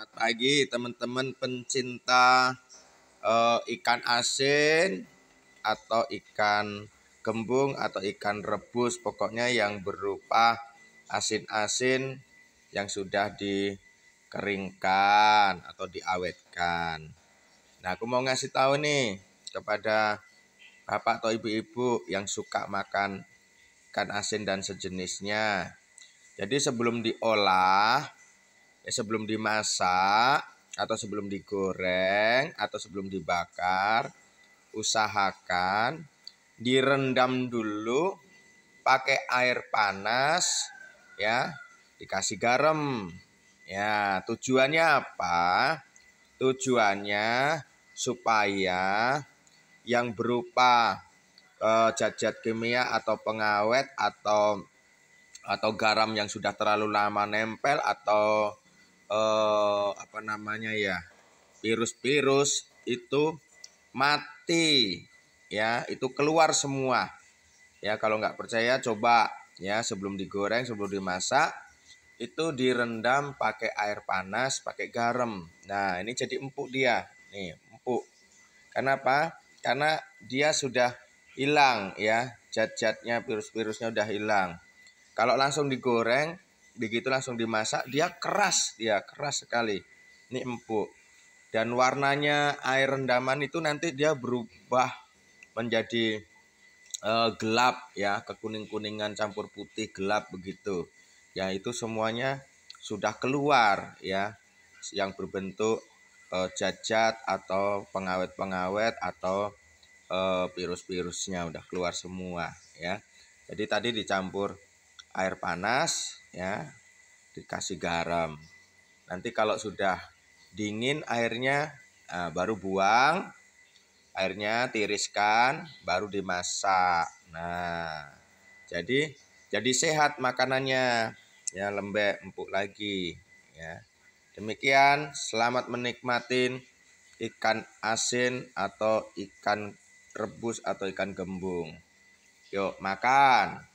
Selamat pagi teman-teman pencinta uh, ikan asin atau ikan gembung atau ikan rebus pokoknya yang berupa asin-asin yang sudah dikeringkan atau diawetkan. Nah, aku mau ngasih tahu nih kepada bapak atau ibu-ibu yang suka makan ikan asin dan sejenisnya. Jadi sebelum diolah sebelum dimasak atau sebelum digoreng atau sebelum dibakar usahakan direndam dulu pakai air panas ya. Dikasih garam ya. Tujuannya apa? Tujuannya supaya yang berupa zat-zat kimia atau pengawet atau atau garam yang sudah terlalu lama nempel atau eh, apa namanya ya virus-virus itu mati ya itu keluar semua. Ya kalau nggak percaya coba ya sebelum digoreng sebelum dimasak itu direndam pakai air panas pakai garam. Nah ini jadi empuk dia. Nih empuk. Kenapa? Karena dia sudah hilang ya. Zat-zatnya virus-virusnya udah hilang. Kalau langsung digoreng begitu langsung dimasak dia keras dia keras sekali. Ini empuk. Dan warnanya air rendaman itu nanti dia berubah menjadi uh, gelap ya. Kekuning kuningan campur putih gelap begitu. Ya itu semuanya sudah keluar ya. Yang berbentuk uh, jajat atau pengawet-pengawet atau uh, virus-virusnya udah keluar semua ya. Jadi tadi dicampur air panas ya dikasih garam. Nanti kalau sudah dingin airnya nah, baru buang airnya tiriskan baru dimasak. Nah jadi jadi sehat makanannya. Ya lembek empuk lagi ya. Demikian selamat menikmatin ikan asin atau ikan rebus atau ikan gembung. Yuk makan